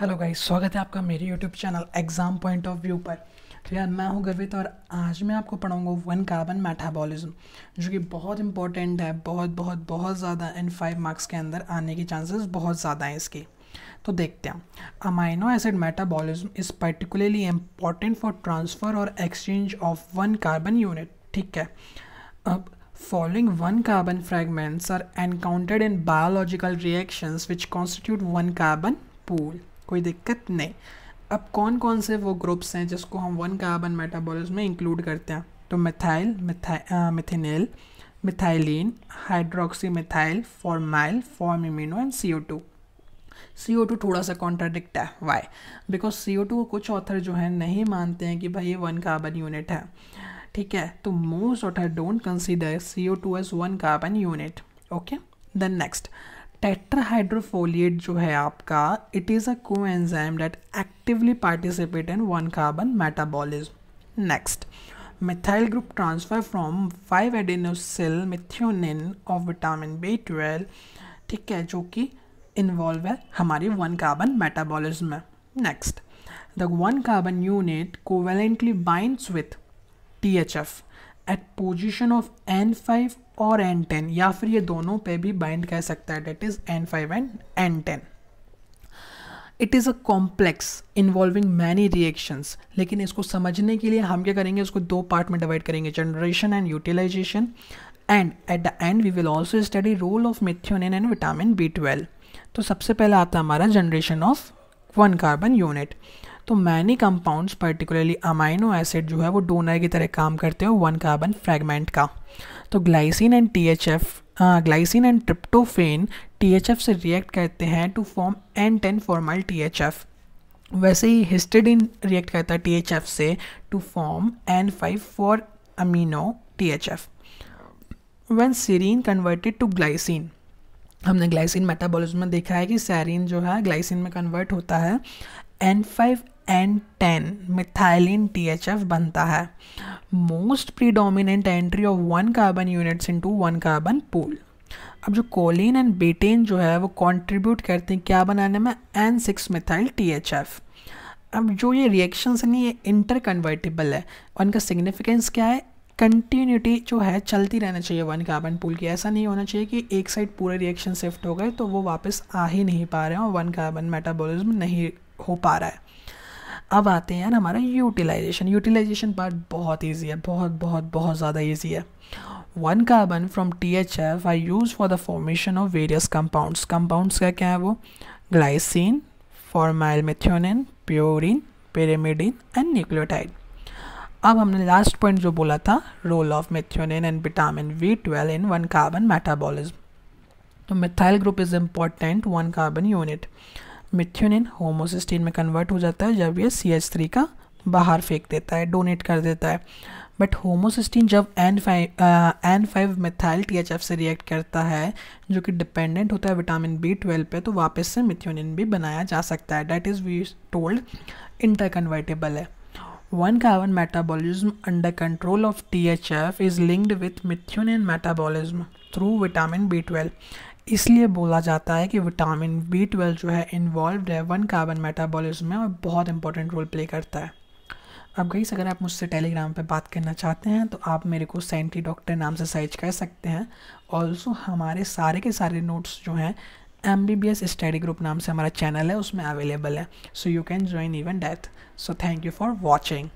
Hello guys स्वागत है आपका मेरे YouTube channel exam point of view पर। तो यार, मैं हूँ गर्वित और आज मैं आपको पढ़ाऊँगा वन कार्बन मेटाबॉलिज्म जो कि बहुत इंपॉर्टेंट है, बहुत बहुत बहुत ज़्यादा इन फाइव मार्क्स के अंदर आने के चांसेस बहुत ज़्यादा हैं इसकी। तो देखते हैं। Amino acid metabolism is particularly important for transfer और exchange of one carbon unit ठीक है? अब, Following one carbon fragments are encountered in biological reactions which constitute one carbon pool. कोई दिक्कत नहीं। अब कौन कौन से वो ग्रुप्स हैं जिसको हम वन कार्बन मेटाबॉलिज्म में इंक्लूड करते हैं? तो methyl methenyl methylene hydroxy methyl formyl formimino and C O two C O two थोड़ा सा कॉन्ट्राडिक्ट है। Why because C O two को कुछ ऑथर जो है नहीं मानते हैं कि भाई ये वन कार्बन यूनिट है। ठीक है? तो most I don't consider C O two as one carbon unit okay then next tetrahydrofolate जो है आपका it is a coenzyme that actively participate in one carbon metabolism next methyl group transfer from five adenosyl methionine of vitamin B twelve ठीक है, जो कि involve है हमारी one carbon metabolism में. Next the one carbon unit covalently binds with T H F at position of N five और N ten या फिर ये दोनों पे भी बाइंड कह सकता है that is N five and N ten it is a complex involving many reactions लेकिन इसको समझने के लिए हम क्या करेंगे इसको दो पार्ट में डिवाइड करेंगे generation and utilization and at the end we will also study role of methionine and vitamin B twelve तो सबसे पहले आता है हमारा generation of one carbon unit तो many compounds particularly amino acid जो है, वो डोनर की तरह काम करते हैं वन कार्बन फ्रेगमेंट का। तो glycine and T H F glycine and tryptophan T H F से रिएक्ट करते हैं to form N ten formyl T H F वैसे ही हिस्टेडिन रिएक्ट करता है टी एच एफ़ से to form N five formimino T H F one serine converted to glycine हमने glycine metabolism में देखा है कि सैरिन जो है ग्लाइसिन में कन्वर्ट होता है N five N ten methylene T H F बनता है। Most predominant entry of one carbon units into one carbon pool अब जो कोलिन एंड बेटेन जो है, वो कंट्रीब्यूट करते हैं क्या बनाने में? N six methyl T H F अब जो ये रिएक्शंस हैं, ये इंटर कन्वर्टेबल है। और इनका सिग्निफिकेंस क्या है? कंटिन्यूटी जो है, चलती रहना चाहिए वन कार्बन पूल की। ऐसा नहीं होना चाहिए कि एक साइड पूरे रिएक्शन शिफ्ट हो गए तो वो वापस आ ही नहीं पा रहे हैं और वन कार्बन मेटाबॉलिज्म नहीं हो पा रहा है। अब आते हैं यार हमारा यूटिलाइजेशन यूटिलाइजेशन पार्ट बहुत ईजी है, बहुत बहुत बहुत ज़्यादा ईजी है। One carbon from T H F I use for the formation of various compounds compounds का क्या है वो? Glycine formyl methionine purine pyrimidine and nucleotide अब हमने लास्ट पॉइंट जो बोला था role of methionine and vitamin B twelve in one carbon metabolism तो methyl group is important one carbon unit methionine homocysteine में कन्वर्ट हो जाता है जब ये सी एच थ्री का बाहर फेंक देता है डोनेट कर देता है। बट होमोसिस्टीन जब N five N five methyl T H F से रिएक्ट करता है, जो कि डिपेंडेंट होता है विटामिन बी ट्वेल्व पे तो वापस से मिथ्योनिन भी बनाया जा सकता है। That is we told interconvertible है। One carbon metabolism under control of T H F is linked with methionine metabolism through vitamin B twelve इसलिए बोला जाता है कि विटामिन बी ट्वेल्व जो है इन्वॉल्व है वन कार्बन मेटाबॉलिज्म में और बहुत इंपॉर्टेंट रोल प्ले करता है। अब गई अगर आप मुझसे टेलीग्राम पे बात करना चाहते हैं तो आप मेरे को सेंटी डॉक्टर नाम से सर्च कर सकते हैं। ऑल्सो हमारे सारे के सारे नोट्स जो हैं M B B S study group नाम से हमारा चैनल है, उसमें अवेलेबल है। So you can join even death so thank you for watching